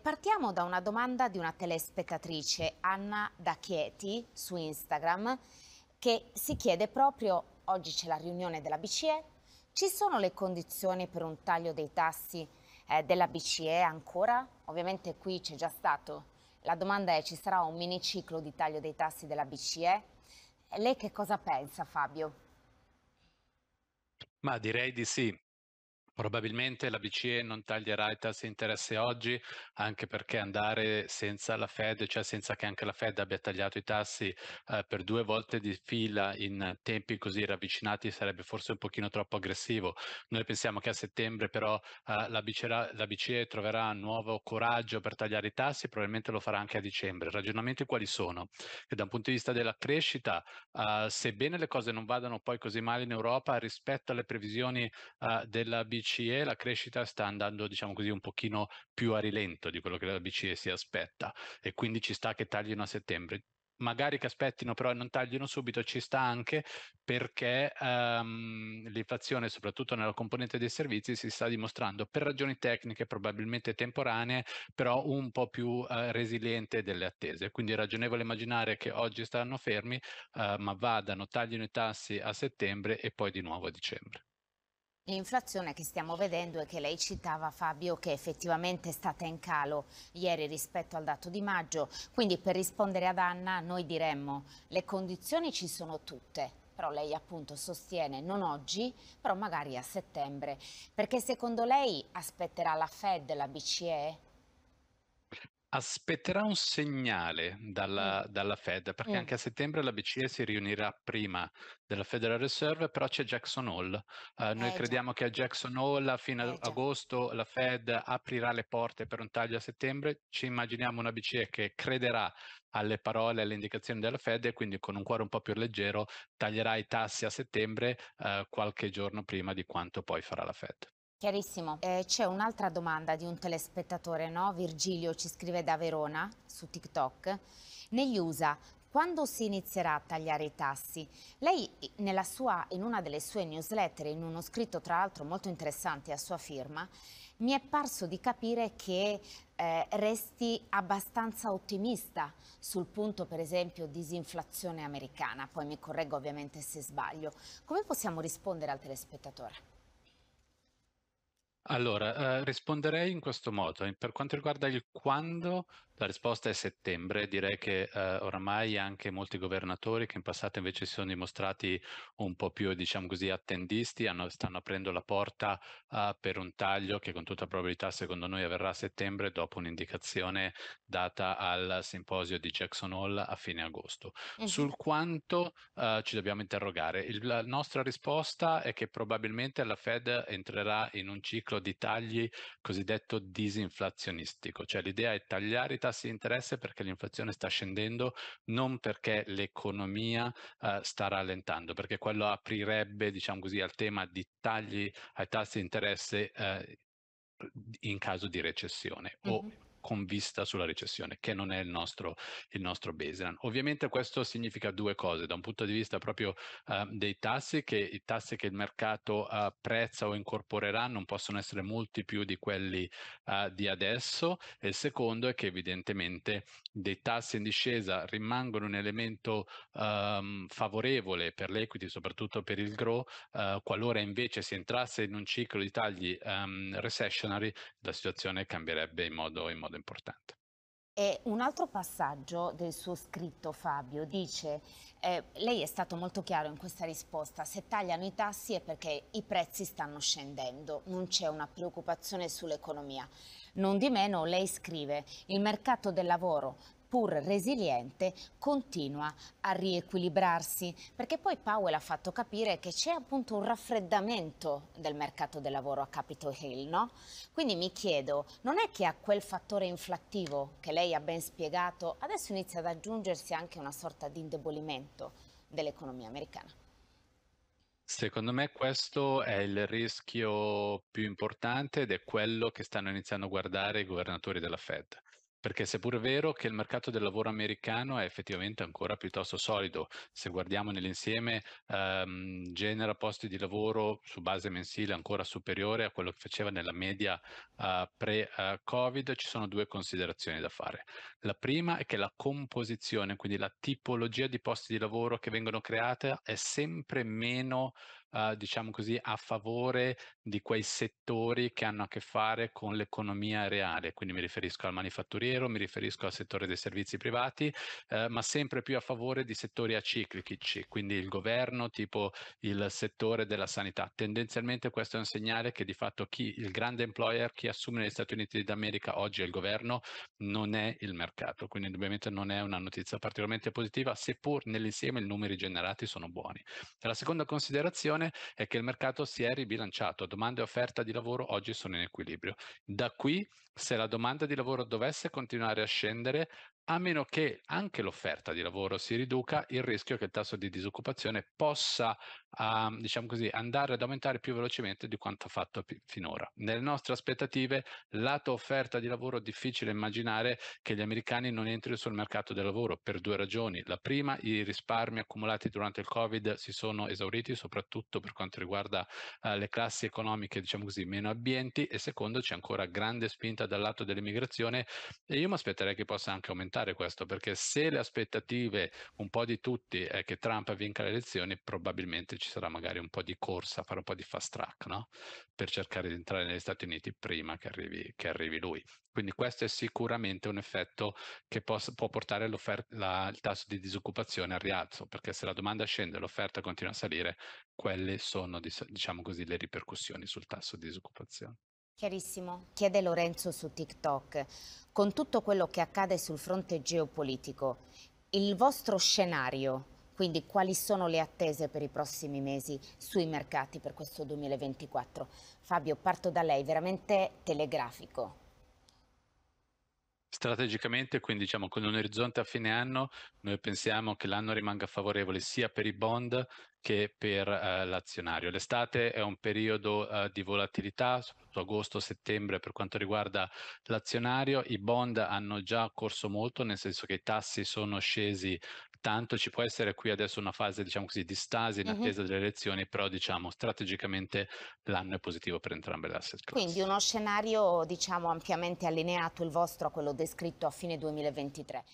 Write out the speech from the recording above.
Partiamo da una domanda di una telespettatrice, Anna da Chieti, su Instagram, che si chiede proprio, oggi c'è la riunione della BCE, ci sono le condizioni per un taglio dei tassi eh, della BCE ancora? Ovviamente qui c'è già stato. La domanda è, ci sarà un miniciclo di taglio dei tassi della BCE? Lei che cosa pensa, Fabio? Ma direi di sì. Probabilmente la BCE non taglierà i tassi di interesse oggi, anche perché andare senza la Fed, cioè senza che anche la Fed abbia tagliato i tassi eh, per due volte di fila in tempi così ravvicinati sarebbe forse un pochino troppo aggressivo. Noi pensiamo che a settembre però eh, la, BCE, la, BCE, troverà nuovo coraggio per tagliare i tassi, probabilmente lo farà anche a dicembre. Ragionamenti quali sono? Che da un punto di vista della crescita, eh, sebbene le cose non vadano poi così male in Europa rispetto alle previsioni eh, della BCE, BCE la crescita sta andando, diciamo così, un pochino più a rilento di quello che la BCE si aspetta e quindi ci sta che taglino a settembre. Magari che aspettino però e non taglino subito ci sta anche perché um, l'inflazione soprattutto nella componente dei servizi si sta dimostrando per ragioni tecniche probabilmente temporanee però un po' più uh, resiliente delle attese. Quindi è ragionevole immaginare che oggi stanno fermi uh, ma vadano taglino i tassi a settembre e poi di nuovo a dicembre L'inflazione che stiamo vedendo e che lei citava Fabio che effettivamente è stata in calo ieri rispetto al dato di maggio, quindi per rispondere ad Anna noi diremmo le condizioni ci sono tutte, però lei appunto sostiene non oggi, però magari a settembre, perché secondo lei aspetterà la Fed, la BCE? Aspetterà un segnale dalla, dalla Fed, perché mm. anche a settembre la BCE si riunirà prima della Federal Reserve, però c'è Jackson Hole. Uh, noi eh, crediamo già. che a Jackson Hole a fine eh, agosto la Fed aprirà le porte per un taglio a settembre. Ci immaginiamo una BCE che crederà alle parole e alle indicazioni della Fed e quindi con un cuore un po' più leggero taglierà i tassi a settembre uh, qualche giorno prima di quanto poi farà la Fed. Chiarissimo. Eh, c'è un'altra domanda di un telespettatore, no? Virgilio ci scrive da Verona su TikTok. Negli USA, quando si inizierà a tagliare i tassi? Lei sua, in una delle sue newsletter, in uno scritto tra l'altro molto interessante a sua firma, mi è parso di capire che eh, resti abbastanza ottimista sul punto per esempio disinflazione americana, poi mi correggo ovviamente se sbaglio. Come possiamo rispondere al telespettatore? Allora, eh, risponderei in questo modo. Per quanto riguarda il quando, la risposta è settembre. Direi che eh, oramai anche molti governatori che in passato invece si sono dimostrati un po' più, diciamo così, attendisti, hanno, stanno aprendo la porta uh, per un taglio che con tutta probabilità secondo noi avverrà a settembre dopo un'indicazione data al simposio di Jackson Hole a fine agosto. Uh-huh. Sul quanto uh, ci dobbiamo interrogare. Il, la nostra risposta è che probabilmente la Fed entrerà in un ciclo ciclo di tagli cosiddetto disinflazionistico, cioè l'idea è tagliare i tassi di interesse perché l'inflazione sta scendendo, non perché l'economia uh, sta rallentando, perché quello aprirebbe, diciamo così, al tema di tagli ai tassi di interesse uh, in caso di recessione mm-hmm. o con vista sulla recessione, che non è il nostro, il nostro baseline. Ovviamente questo significa due cose, da un punto di vista proprio uh, dei tassi, che i tassi che il mercato uh, prezza o incorporerà non possono essere molti più di quelli uh, di adesso, e il secondo è che evidentemente dei tassi in discesa rimangono un elemento um, favorevole per l'equity, soprattutto per il grow, qualora invece si entrasse in un ciclo di tagli um, recessionary, la situazione cambierebbe in modo, in modo modo importante. E un altro passaggio del suo scritto, Fabio, dice, eh, lei è stato molto chiaro in questa risposta, se tagliano i tassi è perché i prezzi stanno scendendo, non c'è una preoccupazione sull'economia. Non di meno lei scrive, il mercato del lavoro pur resiliente, continua a riequilibrarsi, perché poi Powell ha fatto capire che c'è appunto un raffreddamento del mercato del lavoro a Capitol Hill, no? Quindi mi chiedo, non è che a quel fattore inflattivo che lei ha ben spiegato, adesso inizia ad aggiungersi anche una sorta di indebolimento dell'economia americana? Secondo me questo è il rischio più importante ed è quello che stanno iniziando a guardare i governatori della Fed perché seppur è vero che il mercato del lavoro americano è effettivamente ancora piuttosto solido, se guardiamo nell'insieme ehm, genera posti di lavoro su base mensile ancora superiore a quello che faceva nella media uh, pre-Covid, uh, ci sono due considerazioni da fare. La prima è che la composizione, quindi la tipologia di posti di lavoro che vengono create è sempre meno uh, diciamo così, a favore di quei settori che hanno a che fare con l'economia reale. Quindi mi riferisco al manifatturiero, mi riferisco al settore dei servizi privati, uh, ma sempre più a favore di settori aciclici, quindi il governo, tipo il settore della sanità. Tendenzialmente questo è un segnale che di fatto chi, il grande employer, chi assume negli Stati Uniti d'America oggi è il governo, non è il mercato. Quindi indubbiamente non è una notizia particolarmente positiva, seppur nell'insieme i numeri generati sono buoni. La seconda considerazione conclusione è che il mercato si è ribilanciato, domanda e offerta di lavoro oggi sono in equilibrio. Da qui, se la domanda di lavoro dovesse continuare a scendere, a meno che anche l'offerta di lavoro si riduca, il rischio che il tasso di disoccupazione possa, uh, diciamo così, andare ad aumentare più velocemente di quanto ha fatto p- finora. Nelle nostre aspettative, lato offerta di lavoro, difficile immaginare che gli americani non entrino sul mercato del lavoro per due ragioni. La prima, i risparmi accumulati durante il Covid si sono esauriti, soprattutto per quanto riguarda uh, le classi economiche, diciamo così, meno abbienti, e secondo, c'è ancora grande spinta dal lato dell'immigrazione e io mi aspetterei che possa anche aumentare aumentare questo, perché se le aspettative un po' di tutti è che Trump vinca le elezioni, probabilmente ci sarà magari un po' di corsa, fare un po' di fast track, no? Per cercare di entrare negli Stati Uniti prima che arrivi, che arrivi lui. Quindi questo è sicuramente un effetto che può, può portare la, il tasso di disoccupazione al rialzo, perché se la domanda scende e l'offerta continua a salire, quelle sono, diciamo così, le ripercussioni sul tasso di disoccupazione. Chiarissimo, chiede Lorenzo su TikTok. Con tutto quello che accade sul fronte geopolitico, il vostro scenario, quindi quali sono le attese per i prossimi mesi sui mercati per questo 2024? Fabio, parto da lei, veramente telegrafico. Strategicamente, quindi diciamo con un orizzonte a fine anno, noi pensiamo che l'anno rimanga favorevole sia per i bond che per eh, l'azionario. L'estate è un periodo eh, di volatilità, soprattutto agosto-settembre per quanto riguarda l'azionario. I bond hanno già corso molto, nel senso che i tassi sono scesi tanto, ci può essere qui adesso una fase diciamo così di stasi in attesa delle elezioni, però diciamo strategicamente l'anno è positivo per entrambe le asset class. Quindi uno scenario diciamo ampiamente allineato il vostro a quello descritto a fine 2023.